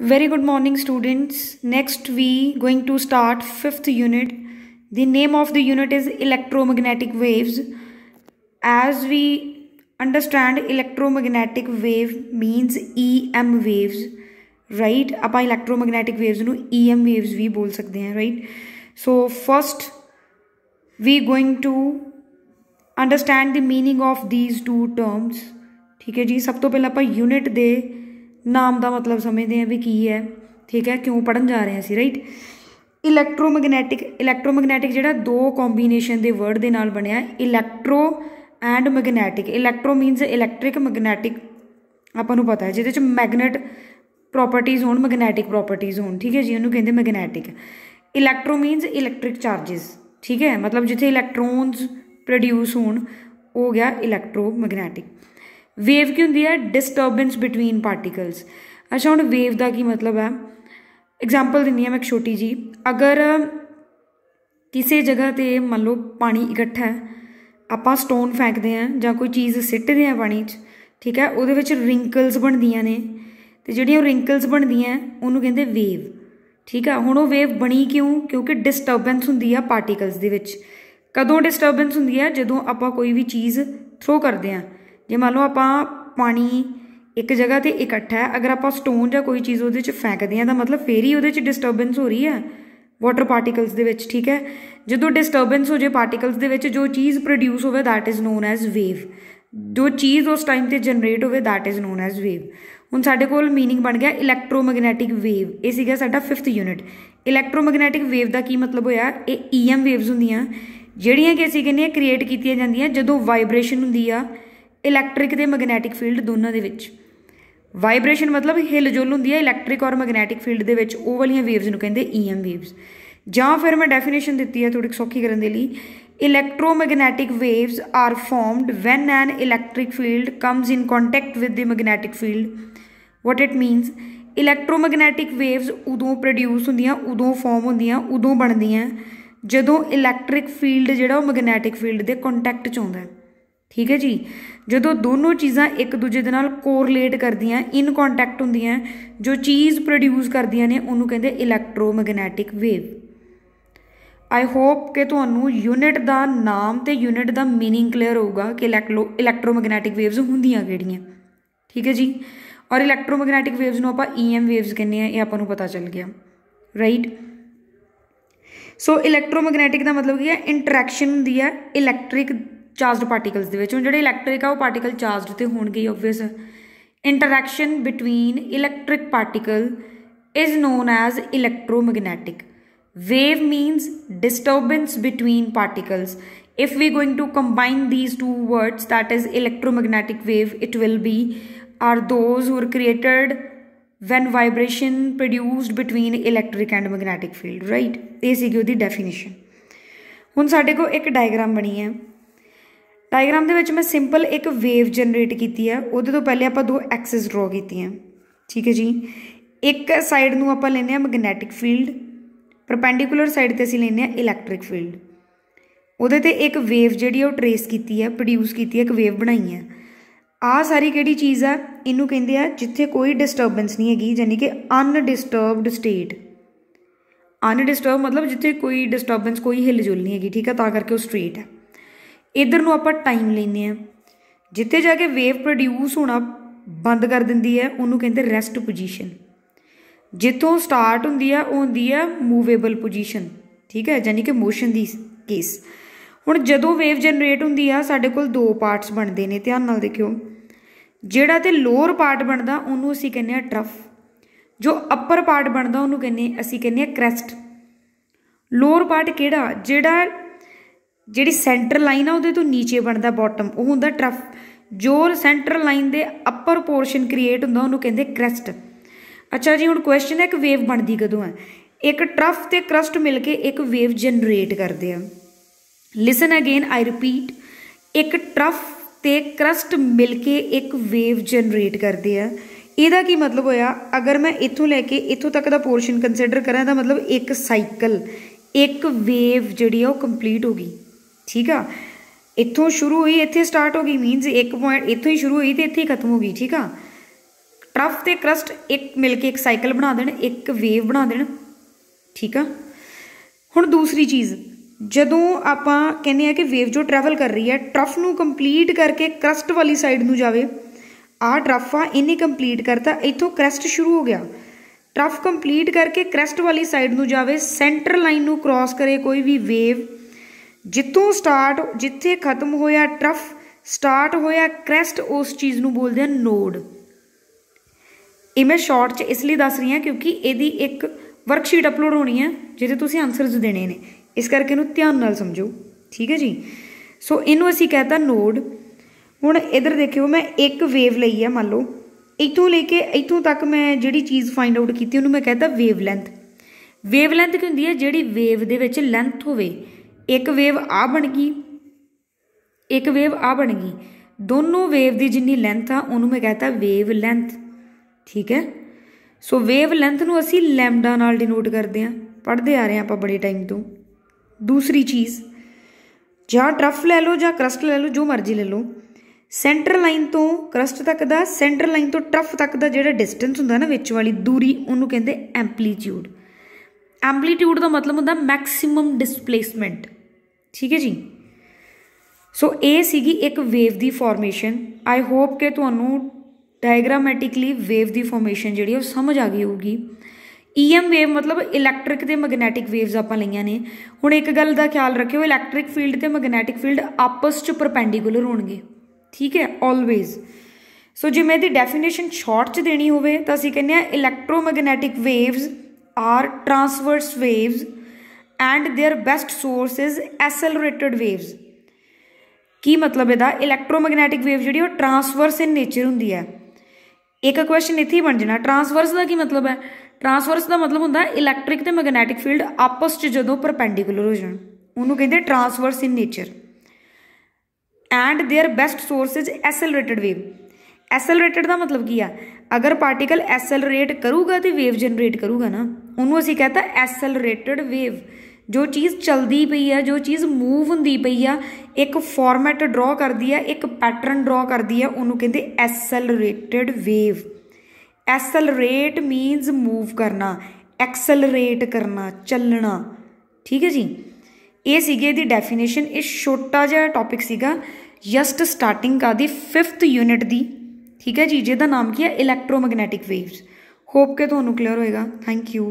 Very good morning, students. Next, we going to start fifth unit. The name of the unit is electromagnetic waves. As we understand, electromagnetic wave means EM waves, right? ਆਪਾਂ electromagnetic waves ਨੂੰ EM waves ਵੀ ਬੋਲ ਸਕਦੇ ਹਾਂ, right? So first, we going to understand the meaning of these two terms. ਠੀਕ ਹੈ ਜੀ ਸਭ ਤੋਂ ਪਹਿਲਾਂ ਆਪਾਂ ਯੂਨਿਟ ਦੇ ਨਾਮ ਦਾ ਮਤਲਬ ਸਮਝਦੇ ਹਾਂ ਵੀ ਕੀ ਹੈ, ਠੀਕ ਹੈ, ਕਿਉਂ ਪੜਨ ਜਾ ਰਹੇ ਹਾਂ ਅਸੀਂ ਰਾਈਟ ਇਲੈਕਟ੍ਰੋਮੈਗਨੈਟਿਕ ਇਲੈਕਟ੍ਰੋਮੈਗਨੈਟਿਕ ਜਿਹੜਾ ਦੋ ਕੰਬੀਨੇਸ਼ਨ ਦੇ ਵਰਡ ਦੇ ਨਾਲ ਬਣਿਆ electro and magnetic electro means electric magnetic ਆਪਾਂ ਨੂੰ ਪਤਾ ਹੈ, ਜਿਹਦੇ ਚ ਮੈਗਨੇਟ ਪ੍ਰੋਪਰਟੀਆਂ ਹੋਣ ਮੈਗਨੈਟਿਕ ਪ੍ਰੋਪਰਟੀਆਂ ਹੋਣ, ਠੀਕ ਹੈ ਜੀ, ਉਹਨੂੰ ਕਹਿੰਦੇ magnetic electro means electric charges ਠੀਕ ਹੈ, ਮਤਲਬ ਜਿੱਥੇ ਇਲੈਕਟ੍ਰੋਨਸ ਪ੍ਰੋਡਿਊਸ ਹੋਣ, ਉਹ ਗਿਆ ਇਲੈਕਟ੍ਰੋਮੈਗਨੈਟਿਕ ਵੇਵ ਕੀ ਹੁੰਦੀ ਹੈ? ਡਿਸਟਰਬੈਂਸ ਬਿਟਵੀਨ ਪਾਰਟੀਕਲਸ ਅੱਛਾ, ਹੁਣ ਵੇਵ ਦਾ ਕੀ ਮਤਲਬ ਹੈ? ਐਗਜ਼ਾਮਪਲ ਦਿੰਦੀ ਹਾਂ ਮੈਂ ਇੱਕ ਛੋਟੀ ਜੀ ਅਗਰ ਕਿਸੇ ਜਗ੍ਹਾ ਤੇ ਮੰਨ ਲਓ ਪਾਣੀ ਇਕੱਠਾ ਹੈ, ਆਪਾਂ ਸਟੋਨ ਫੈਂਕਦੇ ਆ ਜਾਂ ਕੋਈ ਚੀਜ਼ ਸਿੱਟਦੇ ਆ ਪਾਣੀ 'ਚ, ਠੀਕ ਹੈ? ਉਹਦੇ ਵਿੱਚ ਰਿੰਕਲਸ ਬਣਦੀਆਂ ਨੇ। ਤੇ ਜਿਹੜੀਆਂ ਉਹ ਰਿੰਕਲਸ ਬਣਦੀਆਂ, ਉਹਨੂੰ ਕਹਿੰਦੇ ਵੇਵ ਠੀਕ ਆ ਹੁਣ ਉਹ ਵੇਵ ਬਣੀ ਕਿਉਂ? ਕਿਉਂਕਿ ਡਿਸਟਰਬੈਂਸ ਹੁੰਦੀ ਆ ਪਾਰਟੀਕਲਸ ਦੇ ਵਿੱਚ। ਕਦੋਂ ਡਿਸਟਰਬੈਂਸ ਹੁੰਦੀ ਆ? ਜਦੋਂ ਆਪਾਂ ਕੋਈ ਵੀ ਚੀਜ਼ ਥਰੋ ਕਰਦੇ ਆ ਜੇ ਮੰਨ ਲਓ ਆਪਾਂ ਪਾਣੀ ਇੱਕ ਜਗ੍ਹਾ ਤੇ ਇਕੱਠਾ ਹੈ ਅਗਰ ਆਪਾਂ ਸਟੋਨ ਜਾਂ ਕੋਈ ਚੀਜ਼ ਉਹਦੇ 'ਚ ਫੈਂਕਦੇ ਆ ਤਾਂ ਮਤਲਬ ਫੇਰ ਹੀ ਉਹਦੇ 'ਚ ਡਿਸਟਰਬੈਂਸ ਹੋ ਰਹੀ ਹੈ ਵਾਟਰ ਪਾਰਟੀਕਲਸ ਦੇ ਵਿੱਚ ਠੀਕ ਹੈ ਜਦੋਂ ਡਿਸਟਰਬੈਂਸ ਹੋ ਜੇ ਪਾਰਟੀਕਲਸ ਦੇ ਵਿੱਚ ਜੋ ਚੀਜ਼ ਪ੍ਰੋਡਿਊਸ ਹੋਵੇ that is known as wave ਜੋ ਚੀਜ਼ ਉਸ ਟਾਈਮ ਤੇ ਜਨਰੇਟ ਹੋਵੇ that is known as wave ਹੁਣ ਸਾਡੇ ਕੋਲ मीनिंग ਬਣ ਗਿਆ ਇਲੈਕਟ੍ਰੋਮੈਗਨੈਟਿਕ ਵੇਵ ਇਹ ਸੀਗਾ ਸਾਡਾ 5th ਯੂਨਿਟ ਇਲੈਕਟ੍ਰੋਮੈਗਨੈਟਿਕ ਵੇਵ ਦਾ ਕੀ ਮਤਲਬ ਹੋਇਆ ਇਹ ਈਐਮ ਵੇਵਸ ਹੁੰਦੀਆਂ ਜਿਹੜੀਆਂ ਕਿ ਅਸੀਂ ਕਹਿੰਦੇ ਆ ਕ੍ਰੀਏਟ ਕੀਤੀਆਂ ਜਾਂਦੀਆਂ ਜਦੋਂ ਵਾਈਬ੍ਰੇਸ਼ਨ ਹੁੰਦੀ ਆ ਇਲੈਕਟ੍ਰਿਕ ਤੇ ਮੈਗਨੈਟਿਕ ਫੀਲਡ ਦੋਨਾਂ ਦੇ ਵਿੱਚ। ਵਾਈਬ੍ਰੇਸ਼ਨ ਮਤਲਬ ਹਿਲਜੁਲ ਹੁੰਦੀ ਹੈ ਇਲੈਕਟ੍ਰਿਕ ਔਰ ਮੈਗਨੈਟਿਕ ਫੀਲਡ ਦੇ ਵਿੱਚ, ਉਹ ਵਾਲੀਆਂ ਵੇਵਸ ਨੂੰ ਕਹਿੰਦੇ ਈਐਮ ਵੇਵਸ ਜਾਂ ਫਿਰ ਮੈਂ ਡੈਫੀਨੇਸ਼ਨ ਦਿੱਤੀ ਹੈ ਥੋੜੀ ਸੌਖੀ ਕਰਨ ਦੇ ਲਈ। Electromagnetic waves are formed when an electric field comes in contact with the magnetic field. What it means? Electromagnetic waves ਉਦੋਂ ਪ੍ਰੋਡਿਊਸ ਹੁੰਦੀਆਂ, ਉਦੋਂ ਫਾਰਮ ਹੁੰਦੀਆਂ, ਉਦੋਂ ਬਣਦੀਆਂ, ਜਦੋਂ ਇਲੈਕਟ੍ਰਿਕ ਫੀਲਡ ਜਿਹੜਾ ਉਹ ਮੈਗਨੈਟਿਕ ਫੀਲਡ ਦੇ ਕੰਟੈਕਟ ਚ ਆਉਂਦਾ ਠੀਕ ਹੈ ਜੀ? ਜਦੋਂ ਦੋਨੋਂ ਚੀਜ਼ਾਂ ਇੱਕ ਦੂਜੇ ਦੇ ਨਾਲ ਕੋਰਿਲੇਟ ਕਰਦੀਆਂ ਇਨ ਕੰਟੈਕਟ ਹੁੰਦੀਆਂ ਜੋ ਚੀਜ਼ ਪ੍ਰੋਡਿਊਸ ਕਰਦੀਆਂ ਨੇ ਉਹਨੂੰ ਕਹਿੰਦੇ ਇਲੈਕਟ੍ਰੋਮੈਗਨੈਟਿਕ ਵੇਵ ਆਈ ਹੋਪ ਕਿ ਤੁਹਾਨੂੰ ਯੂਨਿਟ ਦਾ ਨਾਮ ਤੇ ਯੂਨਿਟ ਦਾ मीनिंग ਕਲੀਅਰ ਹੋਊਗਾ ਕਿ ਇਲੈਕਟ੍ਰੋਮੈਗਨੈਟਿਕ ਵੇਵਸ ਹੁੰਦੀਆਂ ਕਿਹੜੀਆਂ ਠੀਕ ਹੈ ਜੀ ਔਰ ਇਲੈਕਟ੍ਰੋਮੈਗਨੈਟਿਕ ਵੇਵਸ ਨੂੰ ਆਪਾਂ ਈਐਮ ਵੇਵਸ ਕਹਿੰਦੇ ਆ ਇਹ ਆਪਾਂ ਨੂੰ ਪਤਾ ਚੱਲ ਗਿਆ ਰਾਈਟ ਸੋ ਇਲੈਕਟ੍ਰੋਮੈਗਨੈਟਿਕ ਦਾ ਮਤਲਬ ਕੀ ਹੈ ਇੰਟਰੈਕਸ਼ਨ ਹੁੰਦੀ ਹੈ ਇਲੈਕਟ੍ਰਿਕ ਚਾਰਜਡ ਪਾਰਟੀਕਲਸ ਦੇ ਵਿੱਚ ਹੁਣ ਜਿਹੜੇ ਇਲੈਕਟ੍ਰਿਕ ਆ ਉਹ ਪਾਰਟੀਕਲ ਚਾਰਜਡ ਤੇ ਹੋਣਗੇ obvious interaction between electric particle is known as electromagnetic wave means disturbance between particles if we going to combine these two words that is electromagnetic wave it will be are those who are created when vibration produced between electric and magnetic field right ਇਹ ਸੀਗੀ ਉਹਦੀ definition ਹੁਣ ਸਾਡੇ ਕੋਲ ਇੱਕ diagram ਬਣੀ ਹੈ diagram ਦੇ ਵਿੱਚ ਮੈਂ ਸਿੰਪਲ ਇੱਕ ਵੇਵ ਜਨਰੇਟ ਕੀਤੀ ਹੈ। ਉਹਦੇ ਤੋਂ ਪਹਿਲੇ ਆਪਾਂ ਦੋ ਐਕਸਿਸ ਡਰਾ ਕੀਤੀਆਂ। ਠੀਕ ਹੈ ਜੀ? ਇੱਕ ਸਾਈਡ ਨੂੰ ਆਪਾਂ ਲੈਨੇ ਆ ਮੈਗਨੈਟਿਕ ਫੀਲਡ ਪਰਪੈਂਡੀਕੂਲਰ ਸਾਈਡ ਤੇ ਅਸੀਂ ਲੈਨੇ ਆ ਇਲੈਕਟ੍ਰਿਕ ਫੀਲਡ ਉਹਦੇ ਤੇ ਇੱਕ ਵੇਵ ਜਿਹੜੀ ਉਹ ਟਰੇਸ ਕੀਤੀ ਹੈ ਪ੍ਰੋਡਿਊਸ ਕੀਤੀ ਹੈ, ਇੱਕ ਵੇਵ ਬਣਾਈ ਹੈ। ਆ ਸਾਰੀ ਕਿਹੜੀ ਚੀਜ਼ ਆ? ਇਹਨੂੰ ਕਹਿੰਦੇ ਆ ਜਿੱਥੇ ਕੋਈ ਡਿਸਟਰਬੈਂਸ ਨਹੀਂ ਹੈਗੀ ਯਾਨੀ ਕਿ ਅਨਡਿਸਟਰਬਡ ਸਟੇਟ ਅਨਡਿਸਟਰਬ ਮਤਲਬ ਜਿੱਥੇ ਕੋਈ ਡਿਸਟਰਬੈਂਸ ਕੋਈ ਹਿਲਜੁਲ ਨਹੀਂ ਹੈਗੀ, ਠੀਕ ਹੈ? ਤਾਂ ਕਰਕੇ ਉਹ ਸਟ੍ਰੇਟ ਹੈ। ਇਧਰ ਨੂੰ ਆਪਾਂ ਟਾਈਮ ਲੈਨੇ ਆ ਜਿੱਥੇ ਜਾ ਕੇ ਵੇਵ ਪ੍ਰੋਡਿਊਸ ਹੋਣਾ ਬੰਦ ਕਰ ਦਿੰਦੀ ਹੈ, ਉਹਨੂੰ ਕਹਿੰਦੇ ਰੈਸਟ ਪੋਜੀਸ਼ਨ ਜਿੱਥੋਂ ਸਟਾਰਟ ਹੁੰਦੀ ਆ ਉਹ ਹੁੰਦੀ ਆ ਮੂਵੇਬਲ ਪੋਜੀਸ਼ਨ ਠੀਕ ਹੈ ਯਾਨੀ ਕਿ ਮੋਸ਼ਨ ਦੀ ਕੇਸ ਹੁਣ ਜਦੋਂ ਵੇਵ ਜਨਰੇਟ ਹੁੰਦੀ ਆ, ਸਾਡੇ ਕੋਲ ਦੋ ਪਾਰਟਸ ਬਣਦੇ ਨੇ, ਧਿਆਨ ਨਾਲ ਦੇਖਿਓ। ਜਿਹੜਾ ਤੇ ਲੋਅਰ ਪਾਰਟ ਬਣਦਾ, ਉਹਨੂੰ ਅਸੀਂ ਕਹਿੰਦੇ ਆ ਟਰਫ ਜੋ ਅੱਪਰ ਪਾਰਟ ਬਣਦਾ, ਉਹਨੂੰ ਕਹਿੰਦੇ, ਅਸੀਂ ਕਹਿੰਦੇ ਆ ਕ੍ਰੈਸਟ ਲੋਅਰ ਪਾਰਟ ਕਿਹੜਾ? ਜਿਹੜਾ ਜਿਹੜੀ ਸੈਂਟਰ ਲਾਈਨ ਆ ਉਹਦੇ ਤੋਂ ਨੀਚੇ ਬਣਦਾ ਬਾਟਮ ਉਹ ਹੁੰਦਾ ਟਰਫ ਜੋ ਸੈਂਟਰ ਲਾਈਨ ਦੇ ਅੱਪਰ ਪੋਰਸ਼ਨ ਕ੍ਰੀਏਟ ਹੁੰਦਾ, ਉਹਨੂੰ ਕਹਿੰਦੇ ਕ੍ਰੈਸਟ ਅੱਛਾ ਜੀ, ਹੁਣ ਕੁਐਸਚਨ ਹੈ ਕਿ ਵੇਵ ਬਣਦੀ ਕਦੋਂ ਹੈ? ਇੱਕ ਟਰਫ ਤੇ ਕਰਸਟ ਮਿਲ ਕੇ ਇੱਕ ਵੇਵ ਜਨਰੇਟ ਕਰਦੇ ਆ। ਲਿਸਨ ਅਗੇਨ ਆਈ ਰਿਪੀਟ ਇੱਕ ਟਰਫ ਤੇ ਕਰਸਟ ਮਿਲ ਕੇ ਇੱਕ ਵੇਵ ਜਨਰੇਟ ਕਰਦੇ ਆ। ਇਹਦਾ ਕੀ ਮਤਲਬ ਹੋਇਆ? ਅਗਰ ਮੈਂ ਇੱਥੋਂ ਲੈ ਕੇ ਇੱਥੋਂ ਤੱਕ ਦਾ ਪੋਰਸ਼ਨ ਕੰਸੀਡਰ ਕਰਾਂ ਤਾਂ ਮਤਲਬ ਇੱਕ ਸਾਈਕਲ ਇੱਕ ਵੇਵ ਜਿਹੜੀ ਆ ਉਹ ਕੰਪਲੀਟ ਹੋ ਗਈ। ਠੀਕ ਆ? ਇੱਥੋਂ ਸ਼ੁਰੂ ਹੋਈ, ਇੱਥੇ ਸਟਾਰਟ ਹੋ ਗਈ ਮੀਨਸ ਇੱਕ ਪੁਆਇੰਟ ਇੱਥੋਂ ਹੀ ਸ਼ੁਰੂ ਹੋਈ ਤੇ ਇੱਥੇ ਹੀ ਖਤਮ ਹੋ ਗਈ, ਠੀਕ ਆ? ਟਰਫ ਤੇ ਕਰਸਟ ਇੱਕ ਮਿਲ ਕੇ ਇੱਕ ਸਾਈਕਲ ਬਣਾ ਦੇਣ, ਇੱਕ ਵੇਵ ਬਣਾ ਦੇਣ, ਠੀਕ ਆ? ਹੁਣ ਦੂਸਰੀ ਚੀਜ਼, ਜਦੋਂ ਆਪਾਂ ਕਹਿੰਦੇ ਆ ਕਿ ਵੇਵ ਜੋ ਟਰੈਵਲ ਕਰ ਰਹੀ ਹੈ, ਟਰਫ ਨੂੰ ਕੰਪਲੀਟ ਕਰਕੇ ਕਰਸਟ ਵਾਲੀ ਸਾਈਡ ਨੂੰ ਜਾਵੇ ਆਹ ਟਰਫ ਆ, ਇਹਨੇ ਕੰਪਲੀਟ ਕਰਤਾ, ਇੱਥੋਂ ਕ੍ਰੈਸਟ ਸ਼ੁਰੂ ਹੋ ਗਿਆ। ਟਰਫ ਕੰਪਲੀਟ ਕਰਕੇ ਕ੍ਰੈਸਟ ਵਾਲੀ ਸਾਈਡ ਨੂੰ ਜਾਵੇ ਸੈਂਟਰ ਲਾਈਨ ਨੂੰ ਕ੍ਰਾਸ ਕਰੇ ਕੋਈ ਵੀ ਵੇਵ ਜਿੱਥੋਂ ਸਟਾਰਟ ਜਿੱਥੇ ਖਤਮ ਹੋਇਆ ਟਰਫ ਸਟਾਰਟ ਹੋਇਆ ਕ੍ਰੈਸਟ ਉਸ ਚੀਜ਼ ਨੂੰ ਬੋਲਦੇ ਆ ਨੋਡ ਇਹ ਮੈਂ ਸ਼ਾਰਟ 'ਚ ਇਸ ਲਈ ਦੱਸ ਰਹੀ ਹਾਂ ਕਿਉਂਕਿ ਇਹਦੀ ਇੱਕ ਵਰਕਸ਼ੀਟ ਅਪਲੋਡ ਹੋਣੀ ਹੈ, ਜਿਹਦੇ ਤੁਸੀਂ ਆਨਸਰਸ ਦੇਣੇ ਨੇ। ਇਸ ਕਰਕੇ ਇਹਨੂੰ ਧਿਆਨ ਨਾਲ ਸਮਝੋ, ਠੀਕ ਹੈ ਜੀ? ਸੋ ਇਹਨੂੰ ਅਸੀਂ ਕਹਤਾ ਨੋਡ ਹੁਣ ਇਧਰ ਦੇਖਿਓ, ਮੈਂ ਇੱਕ ਵੇਵ ਲਈ ਹੈ ਮੰਨ ਲਓ। ਇੱਥੋਂ ਲੈ ਕੇ, ਇੱਥੋਂ ਤੱਕ ਮੈਂ ਜਿਹੜੀ ਚੀਜ਼ ਫਾਈਂਡ ਆਊਟ ਕੀਤੀ, ਉਹਨੂੰ ਮੈਂ ਕਹਤਾ ਵੇਵ ਲੈਂਥ ਵੇਵ ਲੈਂਥ ਕੀ ਹੁੰਦੀ ਹੈ? ਜਿਹੜੀ ਵੇਵ ਦੇ ਵਿੱਚ ਲੈਂਥ ਹੋਵੇ। ਇੱਕ ਵੇਵ ਆ ਬਣ ਗਈ, ਇੱਕ ਵੇਵ ਆ ਬਣ ਗਈ। ਦੋਨੋਂ ਵੇਵ ਦੀ ਜਿੰਨੀ ਲੈਂਥ ਆ, ਉਹਨੂੰ ਮੈਂ ਕਹਤਾ ਵੇਵ ਲੈਂਥ ਠੀਕ ਹੈ? ਸੋ ਵੇਵ ਲੈਂਥ ਨੂੰ ਅਸੀਂ ਲੈਮਡਾ ਨਾਲ ਡਿਨੋਟ ਕਰਦੇ ਹਾਂ। ਪੜ੍ਹਦੇ ਆ ਰਹੇ ਆ ਆਪਾਂ ਬੜੇ ਟਾਈਮ ਤੋਂ। ਦੂਸਰੀ ਚੀਜ਼, ਜਾਂ ਟਰਫ ਲੈ ਲਓ ਜਾਂ ਕਰਸਟ ਲੈ ਲਓ, ਜੋ ਮਰਜ਼ੀ ਲੈ ਲਓ। ਸੈਂਟਰ ਲਾਈਨ ਤੋਂ ਕਰਸਟ ਤੱਕ ਦਾ ਸੈਂਟਰ ਲਾਈਨ ਤੋਂ ਟਰਫ ਤੱਕ ਦਾ ਜਿਹੜਾ ਡਿਸਟੈਂਸ ਹੁੰਦਾ ਨਾ ਵਿੱਚ ਵਾਲੀ ਦੂਰੀ, ਉਹਨੂੰ ਕਹਿੰਦੇ ਐਂਪਲੀਟਿਊਡ ਐਂਪਲੀਟਿਊਡ ਦਾ ਮਤਲਬ ਹੁੰਦਾ ਮੈਕਸਿਮਮ ਡਿਸਪਲੇਸਮੈਂਟ ਠੀਕ ਹੈ ਜੀ? ਸੋ ਇਹ ਸੀਗੀ ਇੱਕ ਵੇਵ ਦੀ ਫਾਰਮੇਸ਼ਨ ਆਈ ਹੋਪ ਕਿ ਤੁਹਾਨੂੰ ਡਾਇਗਰਾਮੈਟਿਕਲੀ ਵੇਵ ਦੀ ਫਾਰਮੇਸ਼ਨ ਜਿਹੜੀ ਉਹ ਸਮਝ ਆ ਗਈ ਹੋਊਗੀ। ਈਐਮ ਵੇਵ ਮਤਲਬ ਇਲੈਕਟ੍ਰਿਕ ਤੇ ਮੈਗਨੈਟਿਕ ਵੇਵਸ ਆਪਾਂ ਲਈਆਂ ਨੇ। ਹੁਣ ਇੱਕ ਗੱਲ ਦਾ ਖਿਆਲ ਰੱਖਿਓ ਇਲੈਕਟ੍ਰਿਕ ਫੀਲਡ ਤੇ ਮੈਗਨੈਟਿਕ ਫੀਲਡ ਆਪਸ ਚ ਪਰਪੈਂਡੀਕੂਲਰ ਹੋਣਗੇ। ਠੀਕ ਹੈ? ਆਲਵੇਜ਼ ਸੋ ਜੇ ਮੈਂ ਇਹਦੀ ਡੈਫੀਨੇਸ਼ਨ ਸ਼ਾਰਟ ਚ ਦੇਣੀ ਹੋਵੇ, ਤਾਂ ਅਸੀਂ ਕਹਿੰਦੇ ਆ electromagnetic waves are transverse waves and their best source is accelerated waves ਕੀ ਮਤਲਬ ਇਹਦਾ ਇਲੈਕਟ੍ਰੋਮੈਗਨੈਟਿਕ ਵੇਵ ਜਿਹੜੀ ਉਹ ਟਰਾਂਸਵਰਸ ਇਨ ਨੇਚਰ ਹੁੰਦੀ ਹੈ ਇੱਕ ਕੁਐਸਚਨ ਇੱਥੇ ਹੀ ਬਣ ਜਾਣਾ ਟਰਾਂਸਵਰਸ ਦਾ ਕੀ ਮਤਲਬ ਹੈ ਟਰਾਂਸਵਰਸ ਦਾ ਮਤਲਬ ਹੁੰਦਾ ਇਲੈਕਟ੍ਰਿਕ ਤੇ ਮੈਗਨੈਟਿਕ ਫੀਲਡ ਆਪਸ 'ਚ ਜਦੋਂ ਪਰਪੈਂਡੀਕੂਲਰ ਹੋ ਜਾਣ ਉਹਨੂੰ ਕਹਿੰਦੇ transverse in nature and their best source is accelerated wave accelerated ਦਾ ਮਤਲਬ ਕੀ ਆ ਅਗਰ ਪਾਰਟੀਕਲ ਐਸਲਰੇਟ ਕਰੂਗਾ ਤੇ ਵੇਵ ਜਨਰੇਟ ਕਰੂਗਾ ਨਾ, ਉਹਨੂੰ ਅਸੀਂ ਕਹਤਾ ਐਸਲਰੇਟਡ ਵੇਵ ਜੋ ਚੀਜ਼ ਚਲਦੀ ਪਈ ਆ, ਜੋ ਚੀਜ਼ ਮੂਵ ਹੁੰਦੀ ਪਈ ਆ, ਇੱਕ ਫਾਰਮੈਟ ਡਰਾ ਕਰਦੀ ਆ, ਇੱਕ ਪੈਟਰਨ ਡਰਾ ਕਰਦੀ ਆ, ਉਹਨੂੰ ਕਹਿੰਦੇ accelerated wave accelerate means move ਕਰਨਾ ਐਕਸਲਰੇਟ ਕਰਨਾ, ਚੱਲਣਾ। ਠੀਕ ਹੈ ਜੀ? ਇਹ ਸੀਗੇ ਦੀ ਡੈਫੀਨੇਸ਼ਨ ਇਹ ਛੋਟਾ ਜਿਹਾ ਟੌਪਿਕ ਸੀਗਾ ਜਸਟ ਸਟਾਰਟਿੰਗ ਕਾ ਦੀ 5th ਯੂਨਿਟ ਦੀ। ਠੀਕ ਹੈ ਜੀ, ਜਿਹਦਾ ਨਾਮ ਕੀ ਹੈ? ਇਲੈਕਟ੍ਰੋਮੈਗਨੈਟਿਕ ਵੇਵਸ ਹੋਪ ਕਿ ਤੁਹਾਨੂੰ ਕਲੀਅਰ ਹੋਏਗਾ। Thank you